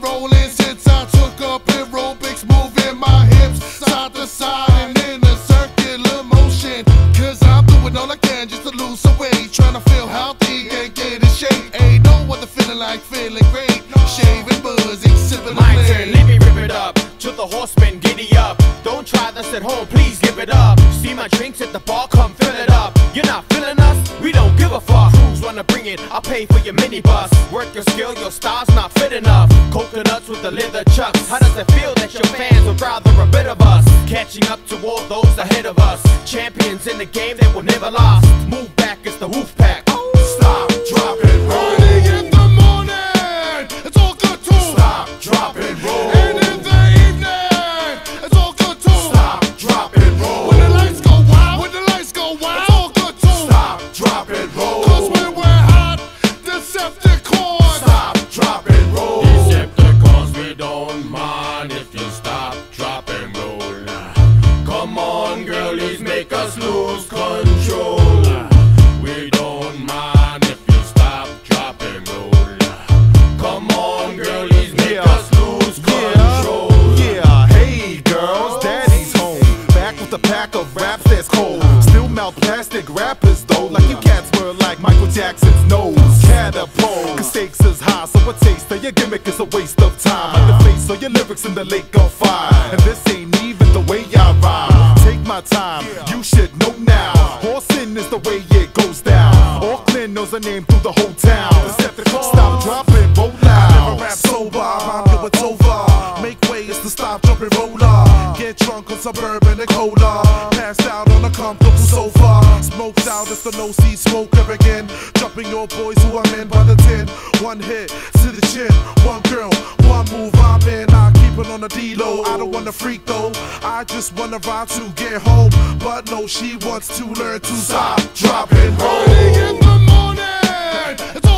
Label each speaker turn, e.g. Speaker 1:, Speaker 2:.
Speaker 1: rolling since I took up aerobics, moving my hips side to side and in a circular motion. Cause I'm doing all I can just to lose some weight, trying to feel healthy and get in shape. Ain't know what the feeling like, feeling great. Shaving buzzing, sipping
Speaker 2: My turn, let me rip it up. To the horsemen, giddy up. Don't try this at home, please give it up. See my drinks at the bar, come fill it up. You're not feeling us? We don't give a fuck. Who's wanna bring it? I'll pay for your minibus. Work your skill, your style's not fit enough. Coconuts with the leather chucks. How does it feel that your fans would rather a bit of us? Catching up to all those ahead of us. Champions in the game that will never last. Move back, it's the Wolf Pack.
Speaker 3: Us lose control. We don't mind if you stop, drop and roll. Come on, girlies, make
Speaker 4: Yeah.
Speaker 3: us lose control.
Speaker 4: Yeah, hey girls, daddy's home. Back with a pack of raps that's cold. Still mouth plastic rappers though, like you cats were like Michael Jackson's nose. Catapult, cause stakes is high, so a taste of your gimmick is a waste of time. Like the face of your lyrics in the lake of fire. And this ain't even the way I rhyme. My time, you should know now. Horsing is the way it goes down. Auckland knows the name through the whole town. Stop, dropping, roll loud.
Speaker 5: Rap sober, I rhyme till it's over. Make way, it's the stop, jump and roller. Get drunk on suburban and cola. Passed out on a comfortable sofa. Smoked out, it's the no seed smoker again. Jumping your boys who I'm in by the tin. One hit to the chin, one girl, one move, It on the D-low. I don't wanna freak though. I just wanna ride to get home. But no, she wants to learn to stop, drop, and roll.
Speaker 1: in the morning,